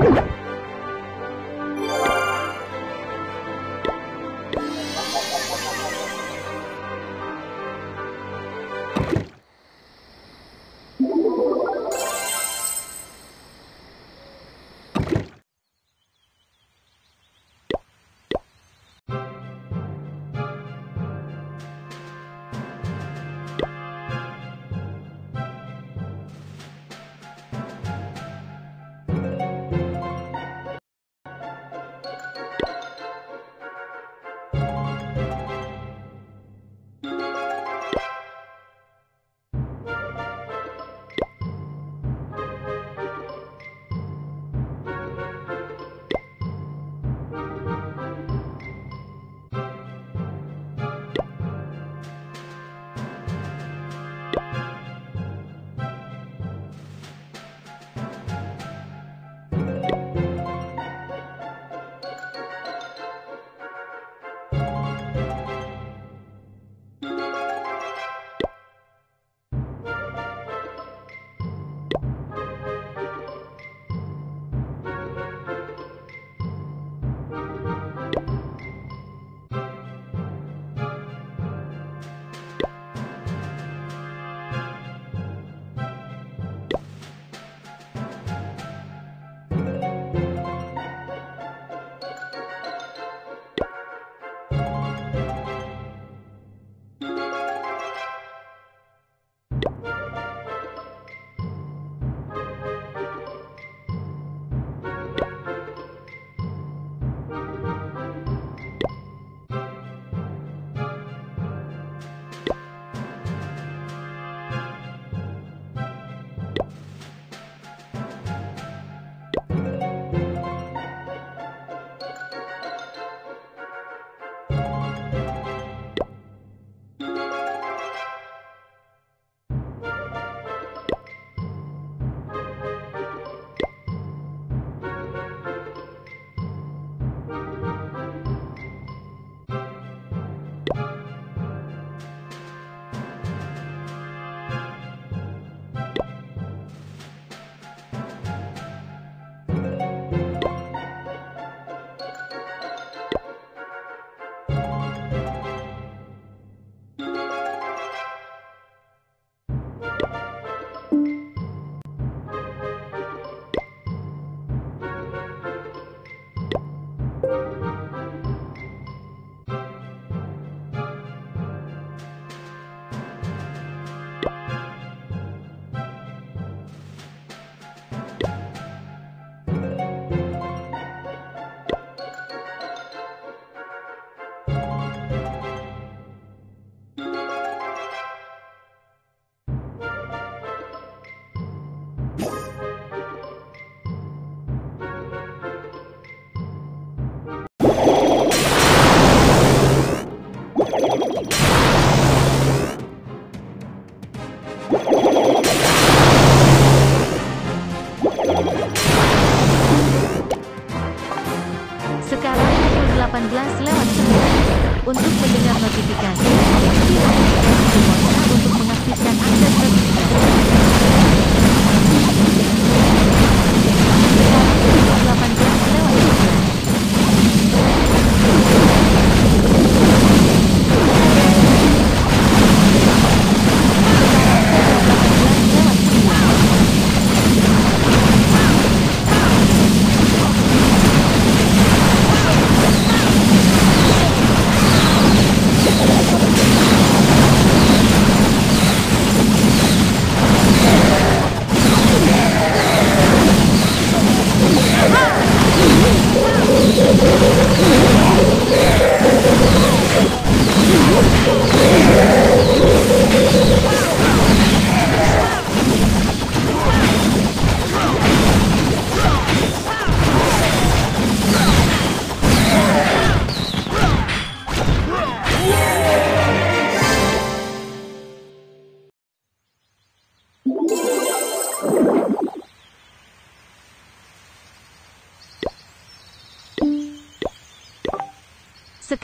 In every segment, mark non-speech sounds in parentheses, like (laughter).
you (laughs)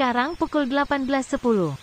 Sekarang pukul 18.10.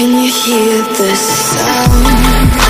Can you hear the sound?